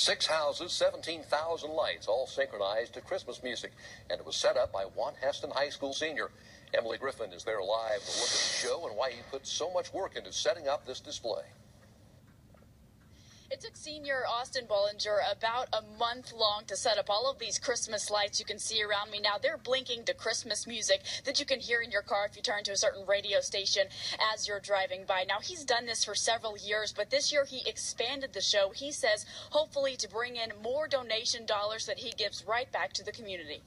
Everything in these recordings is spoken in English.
Six houses, 17,000 lights, all synchronized to Christmas music. And it was set up by Juan Hesston High School senior. Emily Griffin is there live to look at the show and why he put so much work into setting up this display. It took senior Austin Bollinger about a month long to set up all of these Christmas lights you can see around me now. They're blinking to Christmas music that you can hear in your car if you turn to a certain radio station as you're driving by. Now, he's done this for several years, but this year he expanded the show, he says, hopefully to bring in more donation dollars that he gives right back to the community.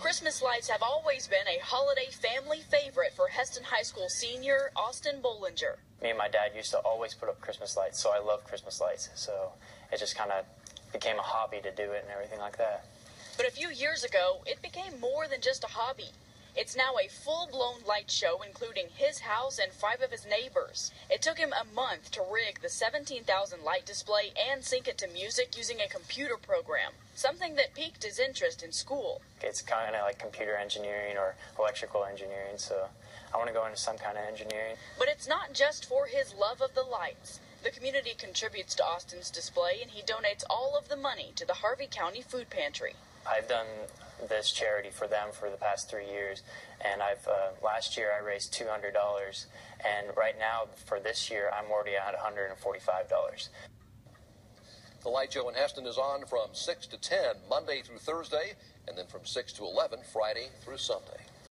Christmas lights have always been a holiday family favorite for Hesston High School senior Austin Bollinger. Me and my dad used to always put up Christmas lights, so I love Christmas lights. So it just kind of became a hobby to do it and everything like that. But a few years ago, it became more than just a hobby. It's now a full blown light show, including his house and five of his neighbors. It took him a month to rig the 17,000 light display and sync it to music using a computer program, something that piqued his interest in school. It's kind of like computer engineering or electrical engineering, so I want to go into some kind of engineering. But it's not just for his love of the lights. The community contributes to Austin's display, and he donates all of the money to the Harvey County Food Pantry. I've done this charity for them for the past three years, and I've uh, last year I raised two hundred dollars, and right now for this year I'm already at one hundred and forty-five dollars. The light show in Hesston is on from 6 to 10 Monday through Thursday, and then from 6 to 11 Friday through Sunday.